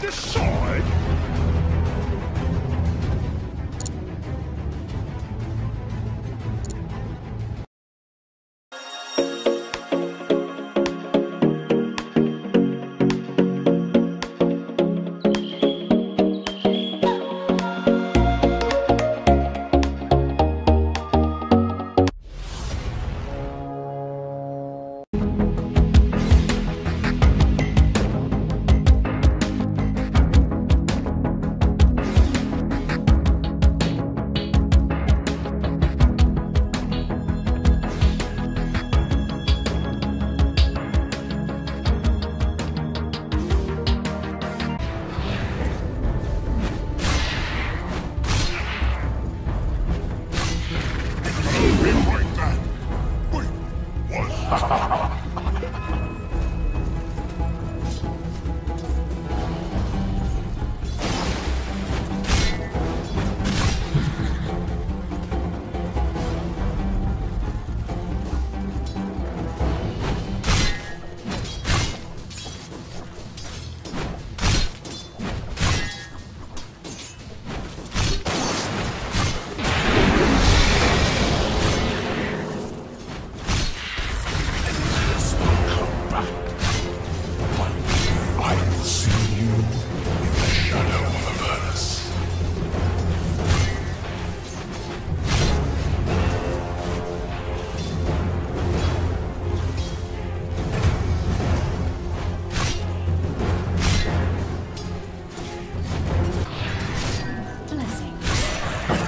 Decide? Been like that. Wait, what?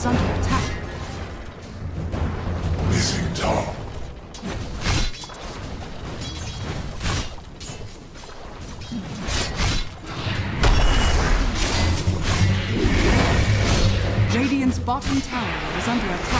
is under attack. Missing top. Radiant's bottom tower is under attack.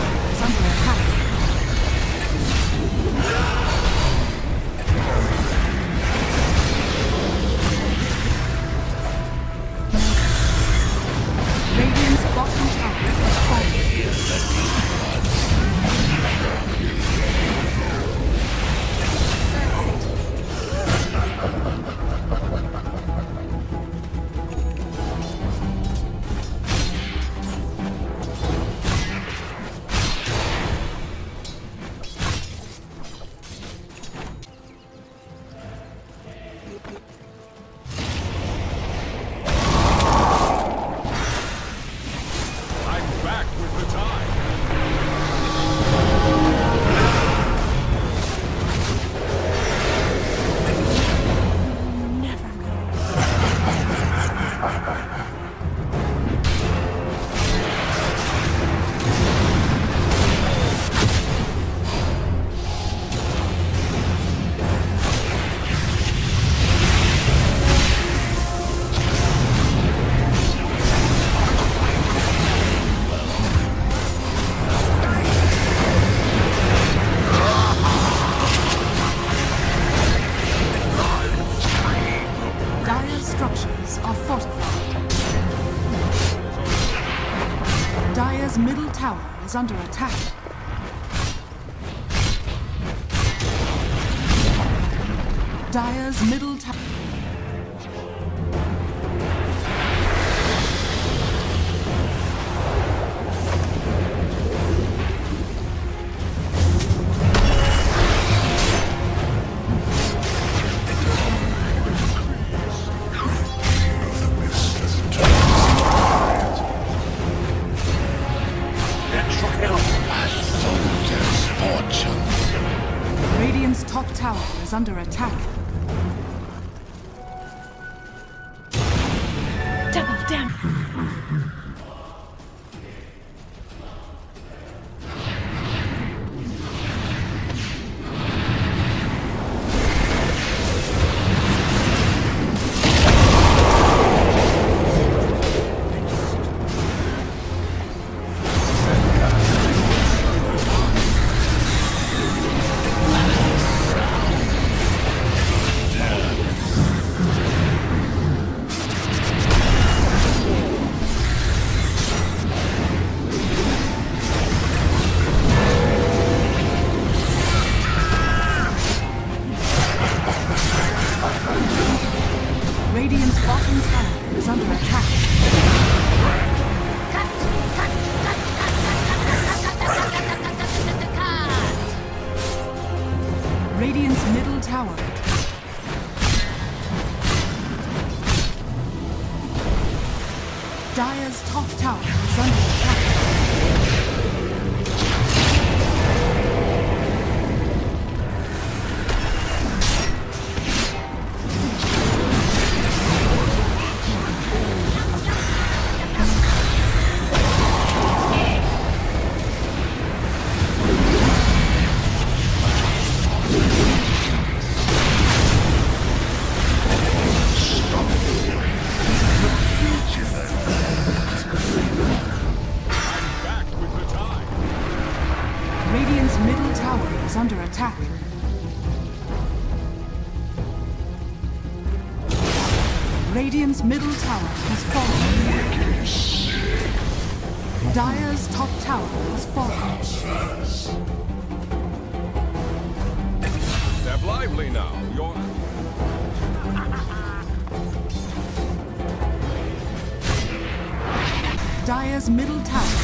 Dire's middle tower. Radiant's top tower is under attack. Radiant's middle tower Dire's top tower is under attack. Slowly now. Your Dire's middle tower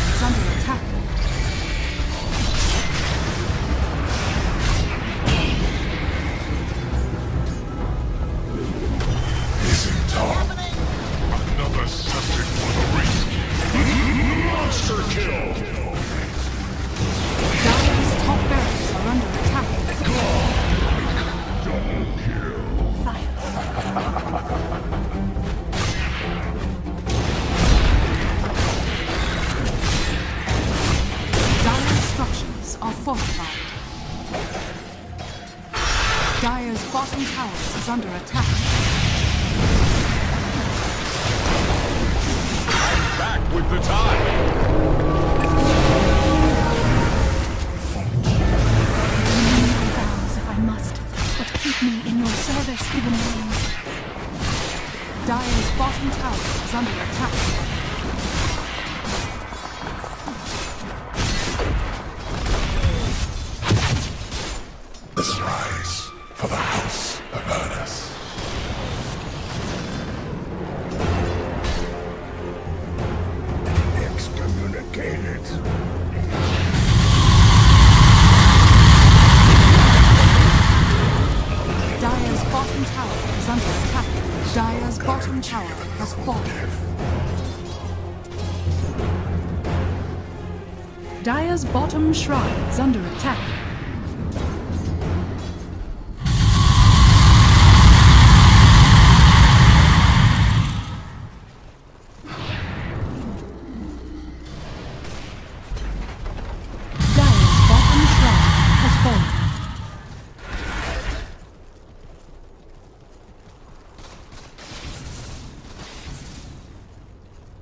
Dire's bottom shrine is under attack.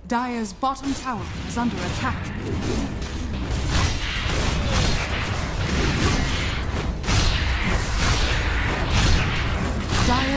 Dire's bottom tower is under attack.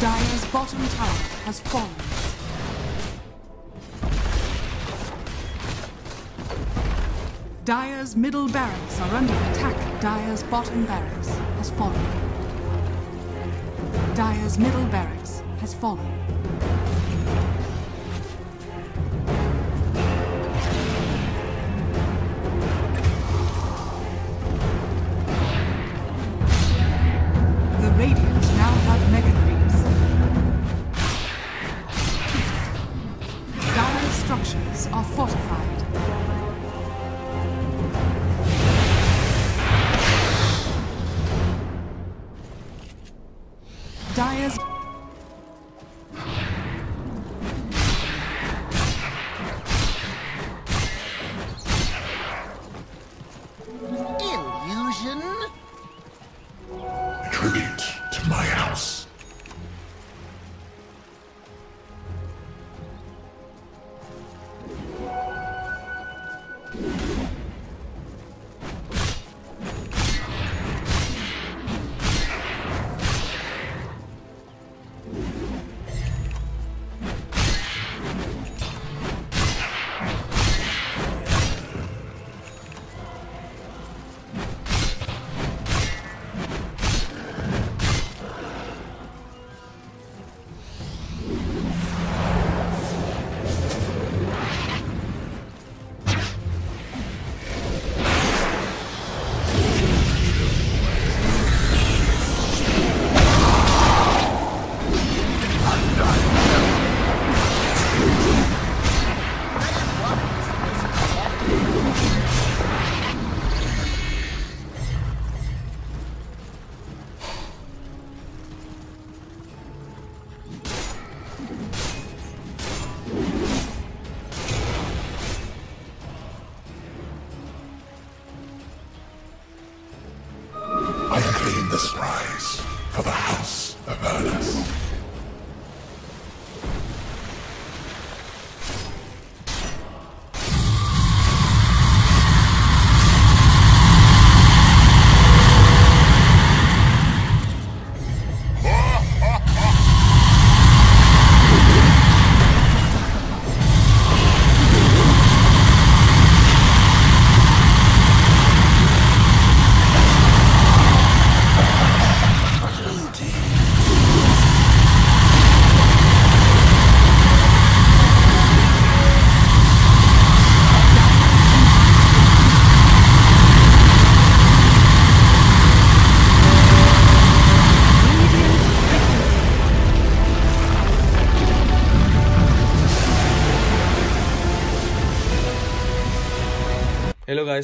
Dire's bottom tower has fallen. Dire's middle barracks are under attack. Dire's bottom barracks has fallen. Dire's middle barracks has fallen.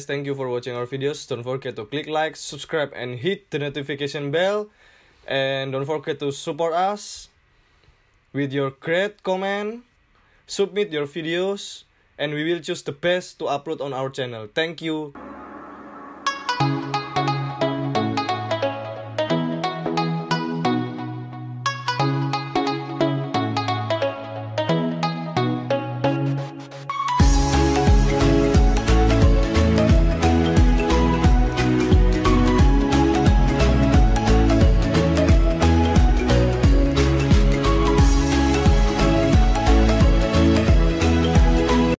Thank you for watching our videos. Don't forget to click like, subscribe, and hit the notification bell. And don't forget to support us with your great comment. Submit your videos, and we will choose the best to upload on our channel. Thank you.